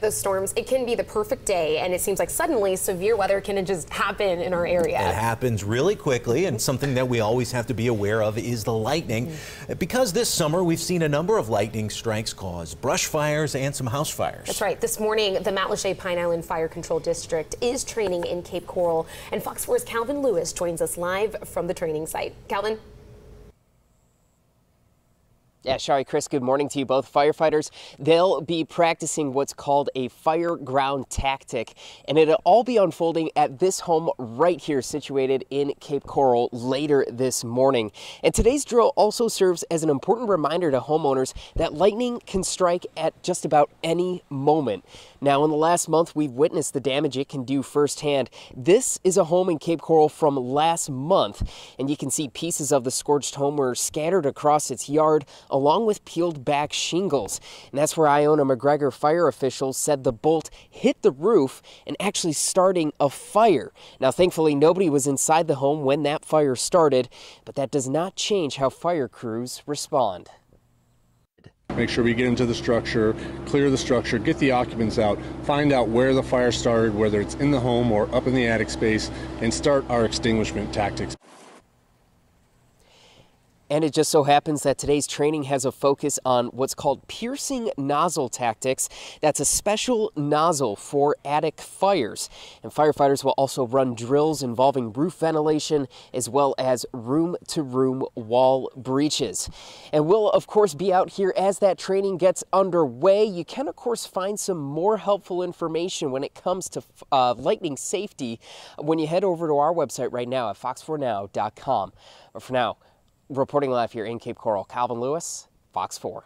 those storms, it can be the perfect day, and it seems like suddenly severe weather can just happen in our area. It happens really quickly, and something that we always have to be aware of is the lightning. Mm -hmm. Because this summer we've seen a number of lightning strikes cause brush fires and some house fires. That's right. This morning, the Matlacha Pine Island Fire Control District is training in Cape Coral, and Fox 4's Calvin Lewis joins us live from the training site. Calvin? Yeah, Shari, Chris, good morning to you both. Firefighters, they'll be practicing what's called a fire ground tactic, and it'll all be unfolding at this home right here, situated in Cape Coral, later this morning. And today's drill also serves as an important reminder to homeowners that lightning can strike at just about any moment. Now, in the last month, we've witnessed the damage it can do firsthand. This is a home in Cape Coral from last month, and you can see pieces of the scorched home were scattered across its yard along with peeled back shingles. And that's where Iona McGregor fire officials said the bolt hit the roof and actually starting a fire. Now, thankfully, nobody was inside the home when that fire started, but that does not change how fire crews respond. Make sure we get into the structure, clear the structure, get the occupants out, find out where the fire started, whether it's in the home or up in the attic space, and start our extinguishment tactics. And it just so happens that today's training has a focus on what's called piercing nozzle tactics. That's a special nozzle for attic fires. And firefighters will also run drills involving roof ventilation as well as room to room wall breaches. And we'll, of course, be out here as that training gets underway. You can, of course, find some more helpful information when it comes to uh, lightning safety when you head over to our website right now at fox4now.com. But for now, Reporting live here in Cape Coral, Calvin Lewis, Fox 4.